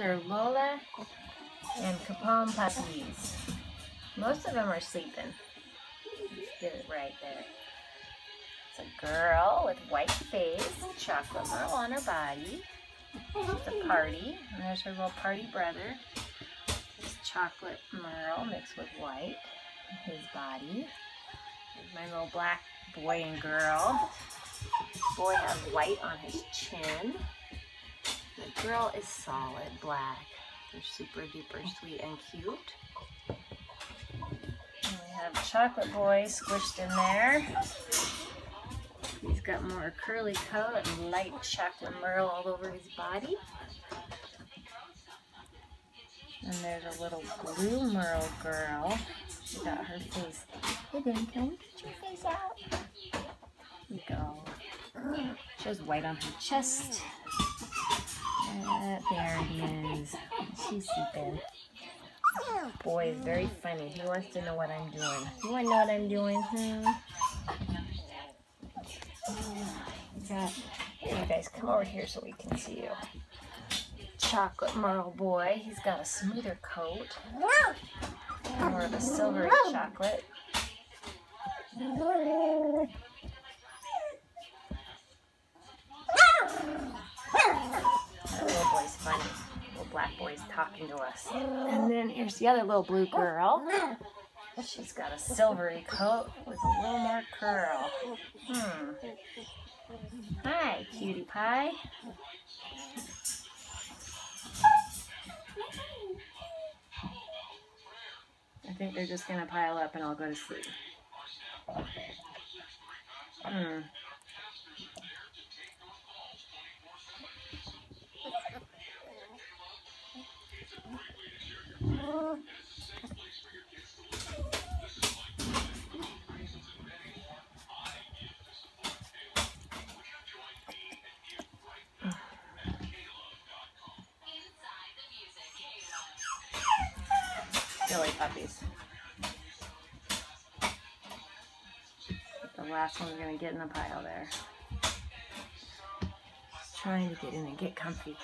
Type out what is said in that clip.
are Lola and Capone puppies. Most of them are sleeping. Get it right there. It's a girl with white face, chocolate merle on her body. She's a parti. And there's her little parti brother. It's chocolate merle mixed with white. His body. There's my little black boy and girl. Boy has white on his chin. The girl is solid black. They're super duper sweet and cute. And we have Chocolate Boy squished in there. He's got more curly coat and light chocolate merle all over his body. And there's a little blue merle girl. She got her face. Then can we get your face out? Here you go. She has white on her chest. Uh, there is. She's sleeping. Boy is very funny. He wants to know what I'm doing. You want to know what I'm doing? Hmm? Got, here, you guys, come over here so we can see you. Chocolate Merle boy. He's got a smoother coat. More of a silvery chocolate. Boy's talking to us. And then here's the other little blue girl. She's got a silvery coat with a little more curl. Hmm. Hi, cutie pie. I think they're just gonna pile up and I'll go to sleep. Hmm. Puppies. The last one's gonna get in the pile there. Just trying to get in and get comfy.